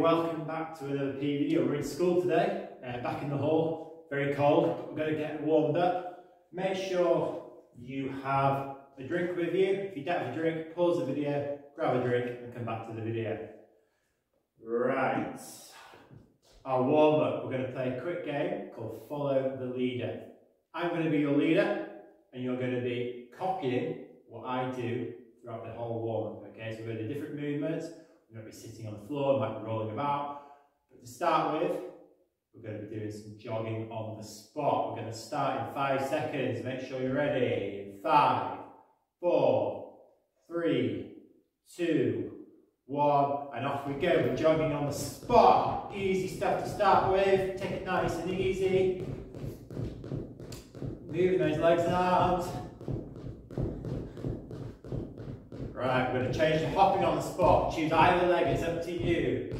welcome back to another video. We're in school today, uh, back in the hall, very cold. We're going to get warmed up. Make sure you have a drink with you. If you don't have a drink, pause the video, grab a drink and come back to the video. Right, our warm up, we're going to play a quick game called Follow the Leader. I'm going to be your leader and you're going to be copying what I do throughout the whole warm up. Okay, so we're going to do different movements. We're going to be sitting on the floor, might be rolling about. But to start with, we're going to be doing some jogging on the spot. We're going to start in five seconds. Make sure you're ready. Five, four, three, two, one, and off we go. We're jogging on the spot. Easy stuff to start with. Take it nice and easy. Moving those legs out. Right, we're going to change to hopping on the spot. Choose either leg, it's up to you.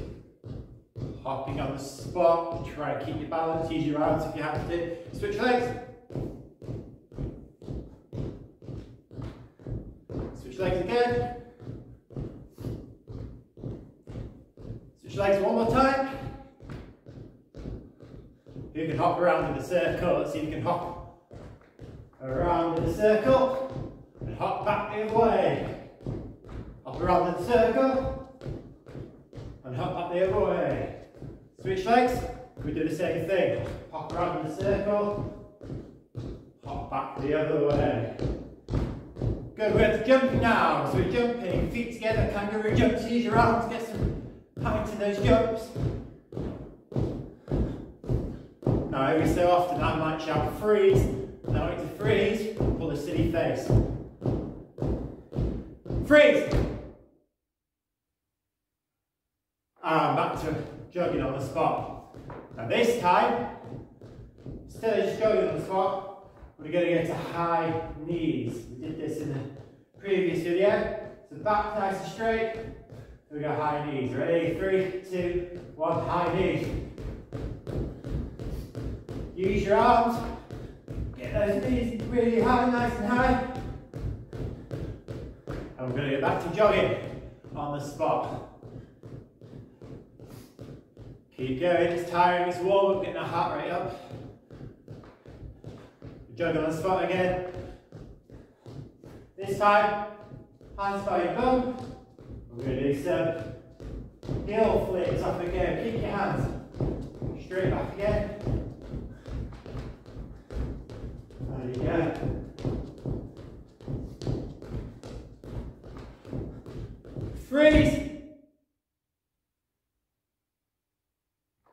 Hopping on the spot, try to keep your balance, use your arms if you have to. Switch legs. Switch legs again. Switch legs one more time. You can hop around in a circle. Let's see if you can hop around in a circle and hop back the other way. Hop around the circle and hop up the other way. Switch legs, we do the same thing. Hop around the circle, hop back the other way. Good, we're to jumping now. So we're jumping, feet together, kangaroo jumps. Use your arms, get some height in those jumps. Now every so often I might shout freeze. I Now to freeze, pull a silly face. Freeze! And back to jogging on the spot. Now this time, instead of just jogging on the spot, we're going to get to high knees. We did this in the previous video. So back nice and straight. We go, high knees. Ready? Three, two, one, high knees. Use your arms. Get those knees really high, nice and high. And we're going to get back to jogging on the spot. Keep going, it's tiring, it's warm up, getting our heart rate up. On the spot again. This time, hands by your bum. We're going to do some heel flicks off again. Keep your hands straight back again. There you go. Freeze.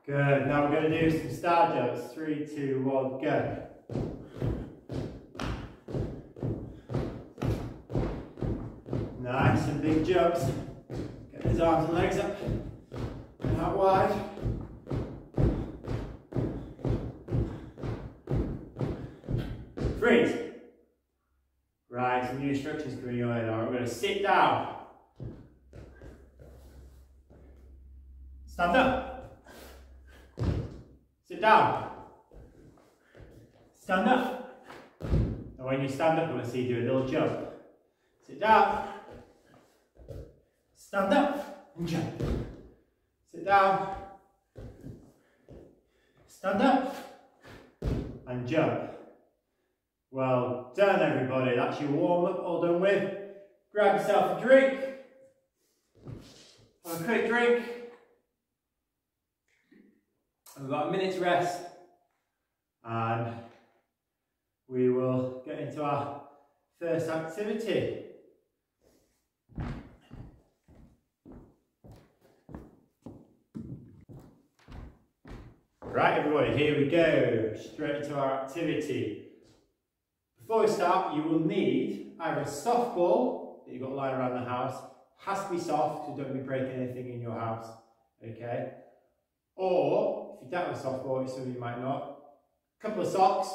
Good. Now we're going to do some star jumps. Three, two, one, go. Nice and big jumps. Get his arms and legs up and out wide. Freeze. Right, some new instructions coming your way now. We're going to sit down. Stand up. Down. Stand up. And when you stand up, I'm going to see you do a little jump. Sit down. Stand up and jump. Sit down. Stand up and jump. Well done everybody, that's your warm up all done with. Grab yourself a drink. Have a quick drink. We've got a minute's rest and we will get into our first activity. Right everybody, here we go, straight into our activity. Before we start, you will need either a softball that you've got lying around the house, has to be soft, so don't be breaking anything in your house, okay? Or, if you don't have a softball, some of you might not, a couple of socks,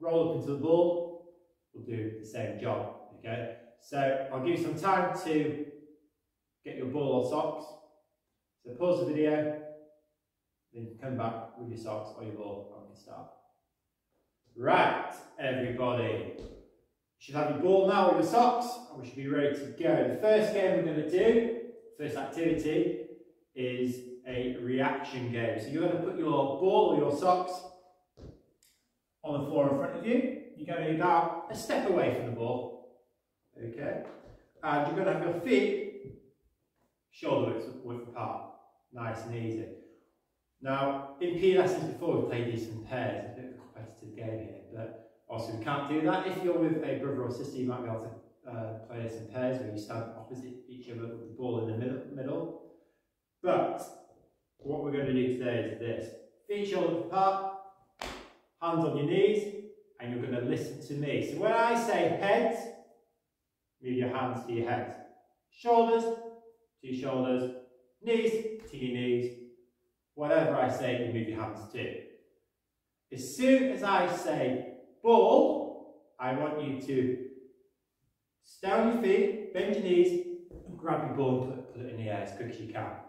roll up into the ball, will do the same job, okay? So, I'll give you some time to get your ball or socks. So pause the video, then come back with your socks or your ball and we can start. Right, everybody. You should have your ball now or your socks and we should be ready to go. The first game we're going to do, first activity, is a reaction game. So you're going to put your ball or your socks on the floor in front of you. You're going to be about a step away from the ball. Okay? And you're going to have your feet shoulder width, apart. Nice and easy. Now, in PE lessons before, we played these in pairs. It's a bit of a competitive game here, but also we can't do that. If you're with a brother or sister, you might be able to uh, play this in pairs where you stand opposite each other with the ball in the middle. But what we're going to do today is this. Feet shoulder apart, hands on your knees, and you're going to listen to me. So when I say heads, move your hands to your heads. Shoulders to your shoulders, knees to your knees, whatever I say, you move your hands to. As soon as I say ball, I want you to stay on your feet, bend your knees, and grab your ball and put, put it in the air as quick as you can.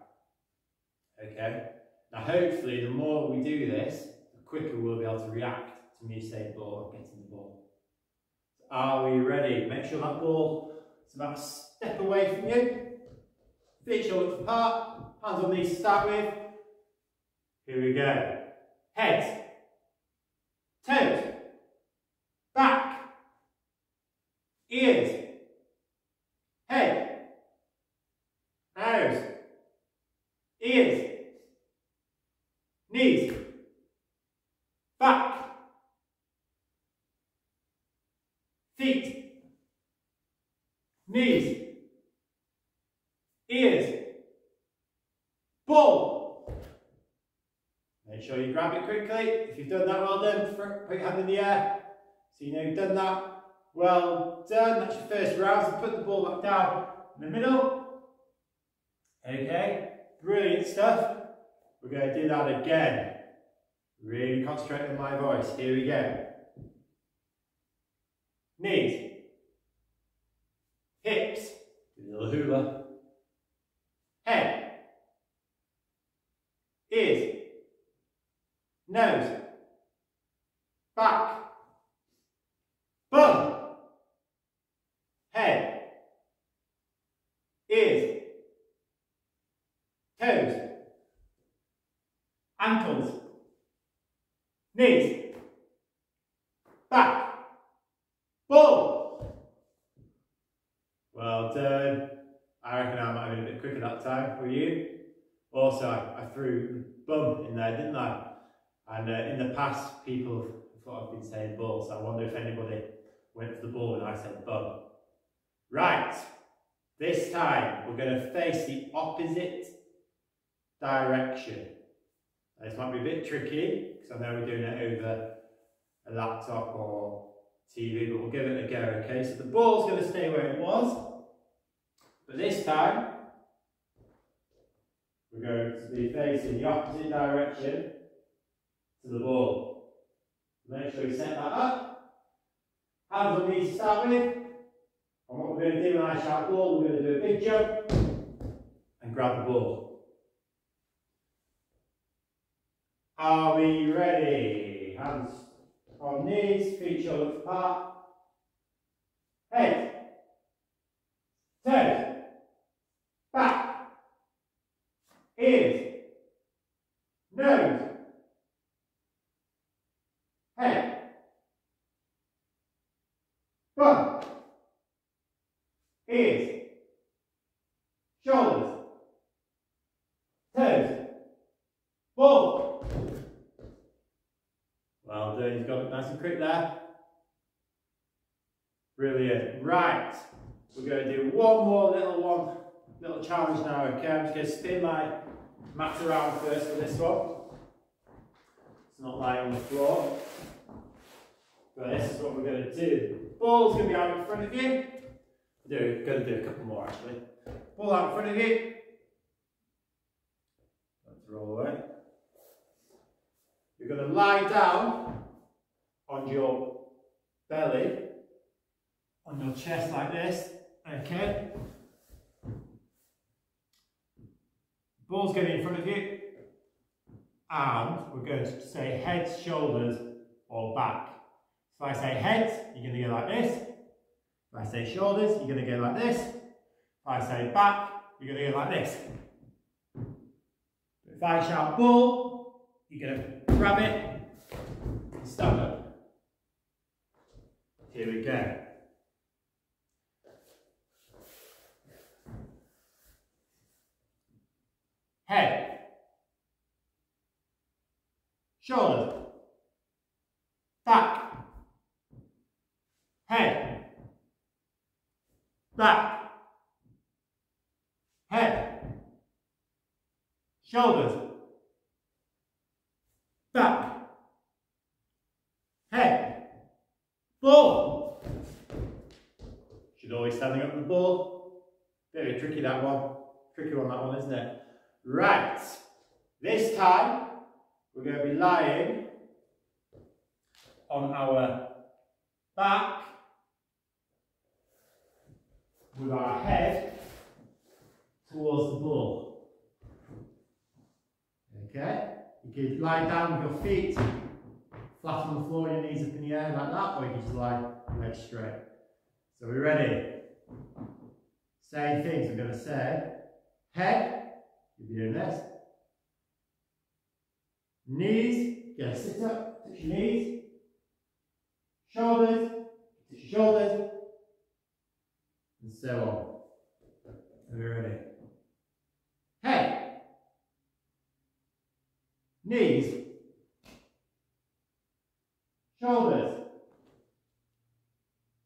Okay? Now hopefully the more we do this, the quicker we'll be able to react to me saying ball getting the ball. So are we ready? Make sure that ball is about a step away from you. Feet shoulders apart, hands on knees to start with. Here we go. Head, toes, back, ears, head, nose, ears, knees, back, feet, knees, ears, ball. Make sure you grab it quickly. If you've done that, well done. Put your hand in the air. So you know you've done that. Well done. That's your first round. So put the ball back down in the middle. Okay. Brilliant stuff. We're going to do that again. Really concentrate on my voice. Here we go. Knees. Hips. Do a little hula. Head. Ears. Nose, back, bum, head, ears, toes, ankles, knees, back, bull. Well done. I reckon I might have been a bit time for you. Also, I threw bum in there, didn't I? And uh, in the past, people have thought I've been saying ball, so I wonder if anybody went for the ball and I said bum. Right, this time we're going to face the opposite direction. This might be a bit tricky, because I know we're doing it over a laptop or TV, but we'll give it a go, okay? So the ball's going to stay where it was, but this time we're going to be facing the opposite direction to the ball. Make sure you set that up. Hands on knees to start with. And what we're going to do when I shout ball, we're going to do a big jump and grab the ball. Are we ready? Hands on knees, feet shoulders apart. Head. Toes. Back. Ears. Nose. head, front, ears, shoulders, toes, ball. Well done, you've got it nice and quick there. Brilliant. Right, we're going to do one more little one, little challenge now, okay? I'm just going to spin my mat around first for this one. It's not lying on the floor. But this is what we're going to do. Ball's going to be out in front of you. Do, going to do a couple more actually. Ball out in front of you. Let's roll away. You're going to lie down on your belly, on your chest like this. Okay. Ball's going in front of you. And we're going to say head, shoulders, or back. If I say head, you're going to go like this. If I say shoulders, you're going to go like this. If I say back, you're going to go like this. If I shout ball, you're going to grab it and stand up. Here we go. Head. Shoulders. Back. Head. Back. Head. Shoulders. Back. Head. Ball. Should always standing up the ball. Very tricky that one. Tricky one that one, isn't it? Right. This time we're going to be lying on our back with our head towards the ball. Okay? You can lie down with your feet flat on the floor, your knees up in the air like that, or you can just lie legs straight. So we're ready. Same things I'm going to say. Head, doing. Knees, get a sit up, touch your knees. Shoulders, touch your shoulders. And so on. Are we ready? Head. Knees. Shoulders.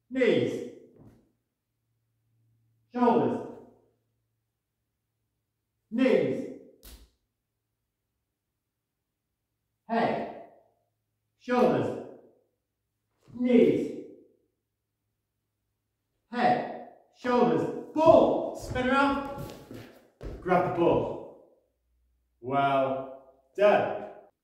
Knees. Shoulders. Knees. Head. Shoulders. Knees. Head. Shoulders. Ball. Spin around. Grab the ball. Well done.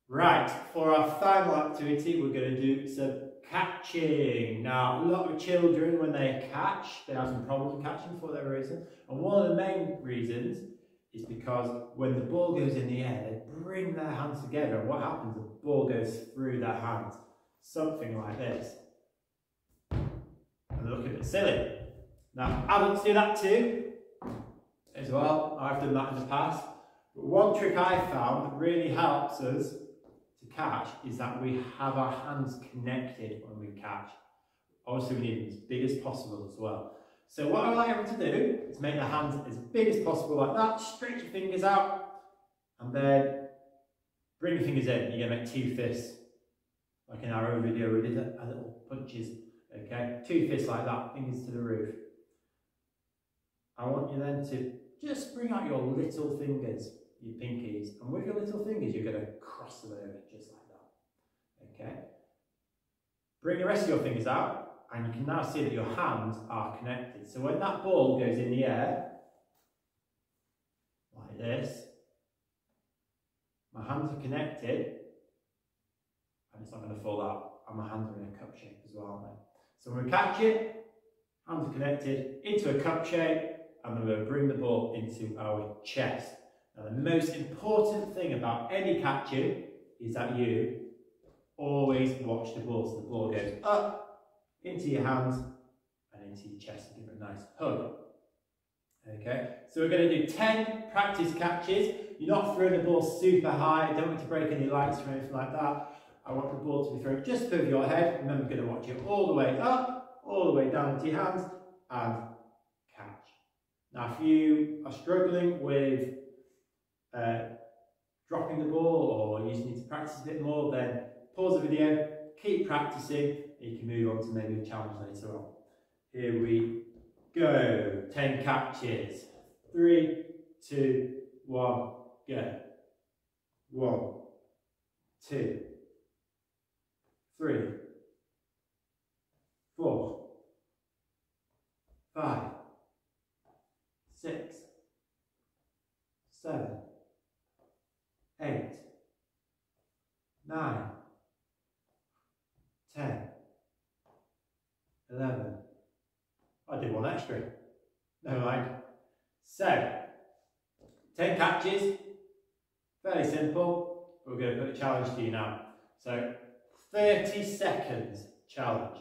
Right, for our final activity, we're going to do some catching. Now, a lot of children, when they catch, they have some problems catching for whatever reason. And one of the main reasons is because when the ball goes in the air, they bring their hands together. And what happens? The ball goes through their hands. Something like this. And look a bit silly. Now, adults do that too, as well. I've done that in the past. But one trick I found that really helps us to catch is that we have our hands connected when we catch. Obviously, we need them as big as possible as well. So what I like everyone to do is make the hands as big as possible like that, stretch your fingers out, and then bring your fingers in. You're going to make two fists. Like in our own video, we did a, little punches, okay? Two fists like that, fingers to the roof. I want you then to just bring out your little fingers, your pinkies, and with your little fingers, you're going to cross them over just like that, okay? Bring the rest of your fingers out, and you can now see that your hands are connected. So when that ball goes in the air, like this, my hands are connected, and it's not going to fall out, and my hands are in a cup shape as well, aren't they? So when we catch it, hands are connected into a cup shape, and then we'll bring the ball into our chest. Now the most important thing about any catching is that you always watch the ball. So the ball goes up into your hands and into your chest and give it a nice hug. Okay, so we're going to do 10 practice catches. You're not throwing the ball super high. I don't want to break any lights or anything like that. I want the ball to be thrown just above your head. Remember, we're going to watch it all the way up, all the way down into your hands and catch. Now, if you are struggling with uh, dropping the ball or you just need to practice a bit more, then pause the video, keep practicing, and you can move on to maybe a challenge later on. Here we go. 10 catches. Three, two, one, go. One, two, three, four, five, six, seven, eight, nine, ten, eleven. I did one extra. No mind. So, 10 catches, fairly simple. We're going to put a challenge to you now. So, 30 seconds challenge.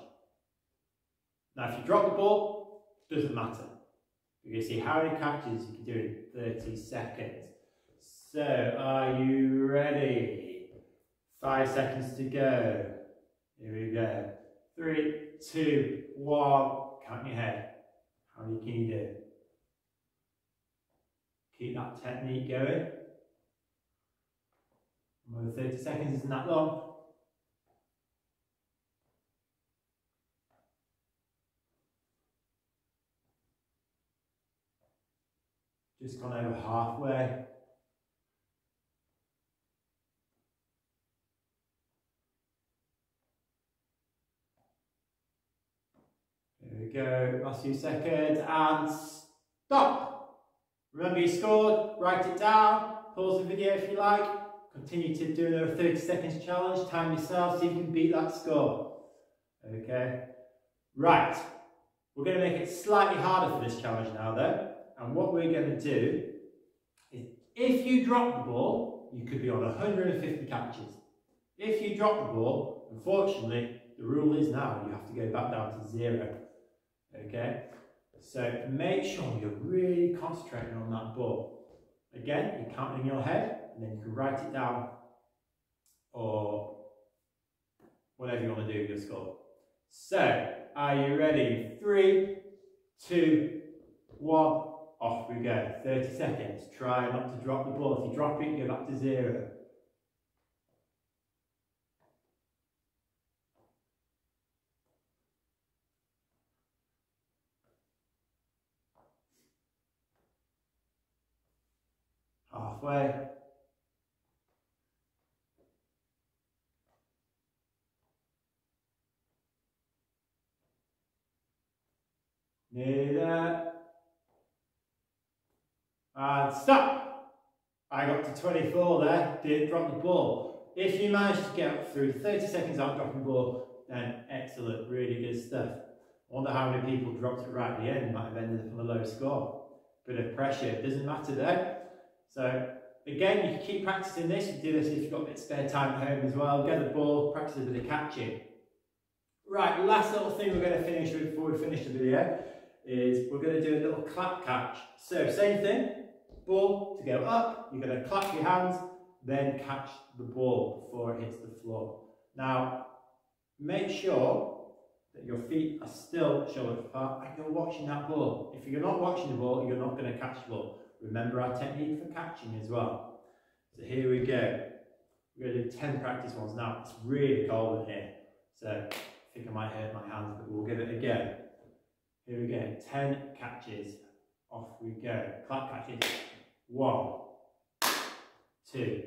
Now, if you drop the ball, doesn't matter. You're going to see how many catches you can do in 30 seconds. So, are you ready? Five seconds to go. Here we go. Three, two, one. Count your head. How many can you do? Keep that technique going. Another 30 seconds isn't that long. Just gone over halfway. There we go, last few seconds, and stop. Remember you scored, write it down, pause the video if you like, continue to do another 30 seconds challenge, time yourself, if you can beat that score. Okay, right, we're going to make it slightly harder for this challenge now though. And what we're going to do is if you drop the ball, you could be on 150 catches. If you drop the ball, unfortunately, the rule is now you have to go back down to zero. Okay? So make sure you're really concentrating on that ball. Again, you're counting in your head, and then you can write it down or whatever you want to do with your score. So, are you ready? Three, two, one. Off we go. 30 seconds. Try not to drop the ball. If you drop it, you go back to zero. Halfway. Nearly there. And stop. I got to 24 there, didn't drop the ball. If you manage to get through 30 seconds without dropping the ball, then excellent, really good stuff. Wonder how many people dropped it right at the end, might have ended up on a low score. Bit of pressure, doesn't matter though. So again, you can keep practicing this. You do this if you've got a bit of spare time at home as well. Get the ball, practice a bit of catching. Right, last little thing we're going to finish with before we finish the video is we're going to do a little clap catch. So same thing, ball to go up, you're going to clap your hands, then catch the ball before it hits the floor. Now, make sure that your feet are still shoulder apart and you're watching that ball. If you're not watching the ball, you're not going to catch the ball. Remember our technique for catching as well. So here we go. We're going to do 10 practice ones now. It's really cold in here, so I think I might hurt my hands, but we'll give it again. Here we go, 10 catches. Off we go. Clap catches. One, two,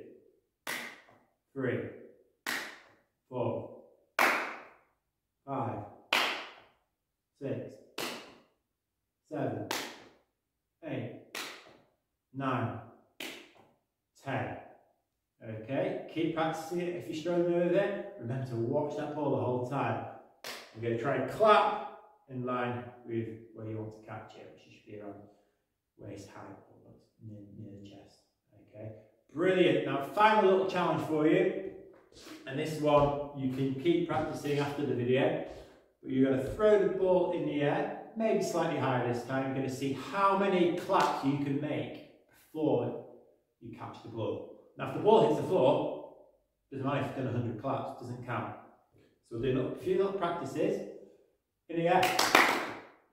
three, four, five, six, seven, eight, nine, ten. Okay, keep practicing it. If you're struggling with it, remember to watch that ball the whole time. We're going to try and clap in line with where you want to catch it, which should be around waist height near, near the chest. Okay, brilliant. Now, final little challenge for you, and this one you can keep practicing after the video. But you're going to throw the ball in the air, maybe slightly higher this time. You're going to see how many claps you can make before you catch the ball. Now, if the ball hits the floor, doesn't matter if you've done 100 claps, doesn't count. So we'll do a few little practices. In the air,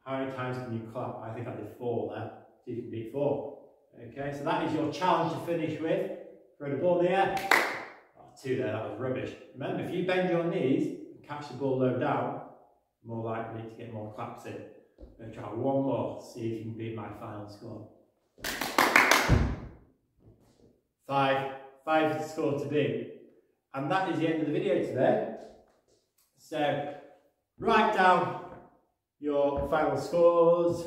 how many times can you clap? I think I did four there. If you can beat four. Okay, so that is your challenge to finish with. Throw the ball in the air. Oh, two there, that was rubbish. Remember, if you bend your knees and catch the ball low down, more likely to get more claps in. I'm going to try one more, see if you can beat my final score. Five. Five the score to beat. And that is the end of the video today. So, write down your final scores,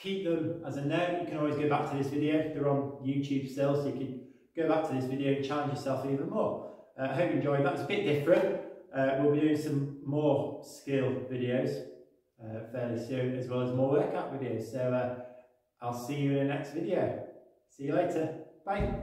keep them as a note. You can always go back to this video. They're on YouTube still, so you can go back to this video and challenge yourself even more. Uh, I hope you enjoyed that. It's a bit different. Uh, we'll be doing some more skill videos uh, fairly soon, as well as more workout videos. So uh, I'll see you in the next video. See you later. Bye.